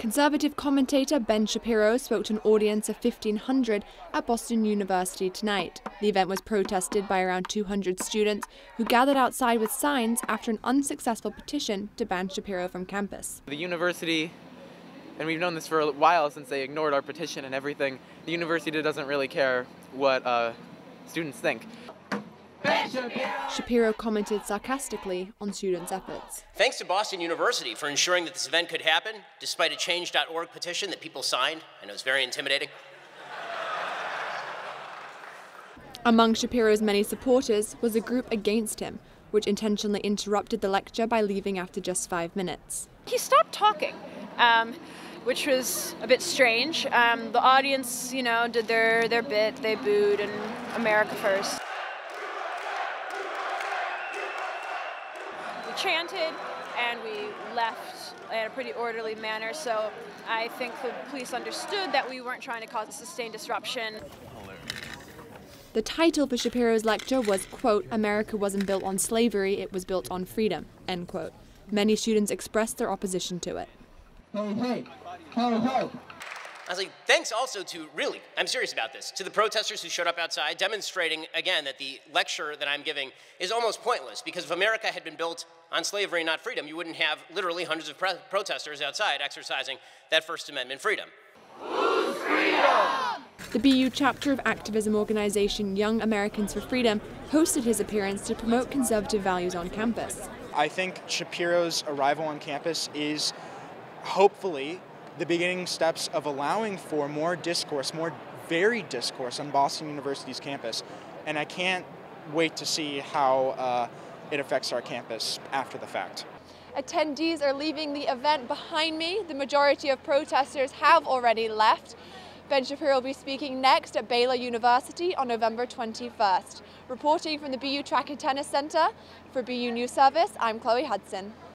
Conservative commentator Ben Shapiro spoke to an audience of 1,500 at Boston University tonight. The event was protested by around 200 students who gathered outside with signs after an unsuccessful petition to ban Shapiro from campus. The university, and we've known this for a while since they ignored our petition and everything, the university doesn't really care what uh, students think. Shapiro commented sarcastically on students' efforts. Thanks to Boston University for ensuring that this event could happen, despite a change.org petition that people signed, and it was very intimidating. Among Shapiro's many supporters was a group against him, which intentionally interrupted the lecture by leaving after just five minutes. He stopped talking. Um, which was a bit strange. Um, the audience, you know, did their, their bit, they booed, and America first. Chanted and we left in a pretty orderly manner, so I think the police understood that we weren't trying to cause a sustained disruption. The title for Shapiro's lecture was, quote, America wasn't built on slavery, it was built on freedom, end quote. Many students expressed their opposition to it. Hey, hey, ho, ho. I was like, thanks also to, really, I'm serious about this, to the protesters who showed up outside demonstrating again that the lecture that I'm giving is almost pointless because if America had been built on slavery and not freedom, you wouldn't have literally hundreds of protesters outside exercising that First Amendment freedom. freedom? The BU chapter of activism organization Young Americans for Freedom hosted his appearance to promote conservative values on campus. I think Shapiro's arrival on campus is hopefully the beginning steps of allowing for more discourse, more varied discourse on Boston University's campus. And I can't wait to see how uh, it affects our campus after the fact. Attendees are leaving the event behind me. The majority of protesters have already left. Ben Shapiro will be speaking next at Baylor University on November 21st. Reporting from the BU Track and Tennis Center for BU News Service, I'm Chloe Hudson.